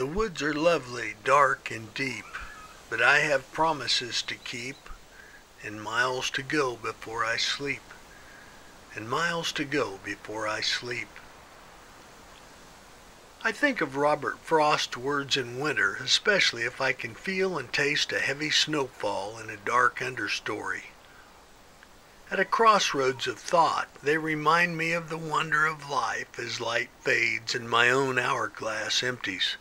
The woods are lovely, dark and deep, But I have promises to keep, And miles to go before I sleep, And miles to go before I sleep. I think of Robert Frost's words in winter, especially if I can feel and taste a heavy snowfall in a dark understory. At a crossroads of thought they remind me of the wonder of life as light fades and my own hourglass empties.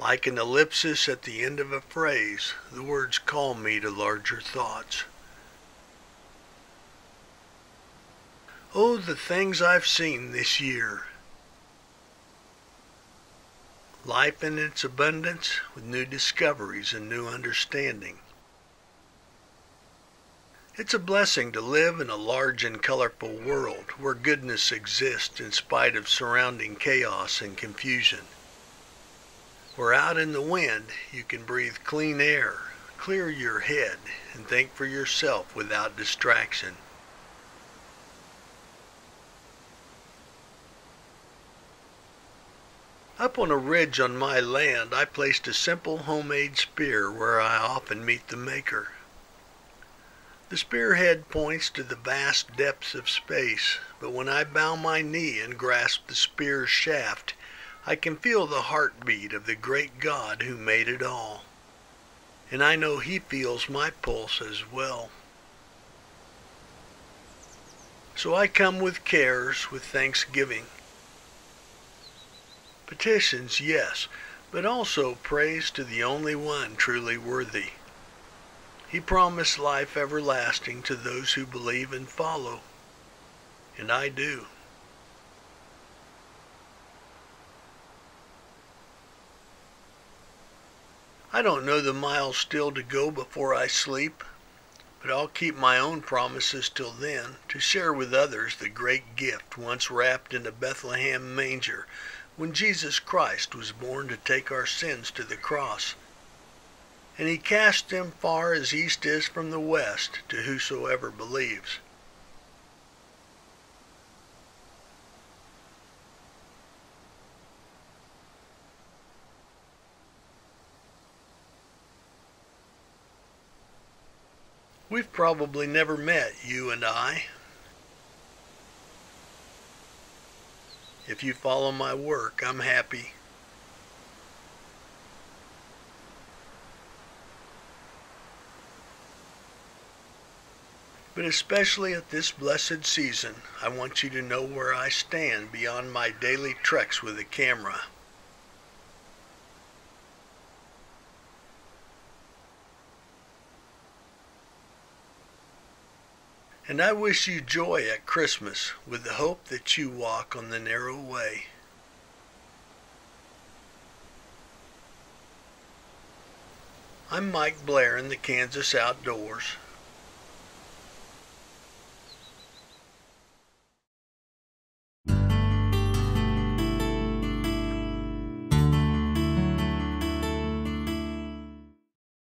Like an ellipsis at the end of a phrase, the words call me to larger thoughts. Oh, the things I've seen this year. Life in its abundance with new discoveries and new understanding. It's a blessing to live in a large and colorful world where goodness exists in spite of surrounding chaos and confusion. Where out in the wind you can breathe clean air, clear your head, and think for yourself without distraction. Up on a ridge on my land I placed a simple homemade spear where I often meet the maker. The spearhead points to the vast depths of space, but when I bow my knee and grasp the spear's shaft, I can feel the heartbeat of the great God who made it all. And I know he feels my pulse as well. So I come with cares, with thanksgiving. Petitions, yes, but also praise to the only one truly worthy. He promised life everlasting to those who believe and follow. And I do. I don't know the miles still to go before I sleep, but I'll keep my own promises till then to share with others the great gift once wrapped in a Bethlehem manger when Jesus Christ was born to take our sins to the cross and he cast them far as east is from the west to whosoever believes. We've probably never met, you and I. If you follow my work, I'm happy. But especially at this blessed season, I want you to know where I stand beyond my daily treks with the camera. And I wish you joy at Christmas with the hope that you walk on the narrow way. I'm Mike Blair in the Kansas Outdoors.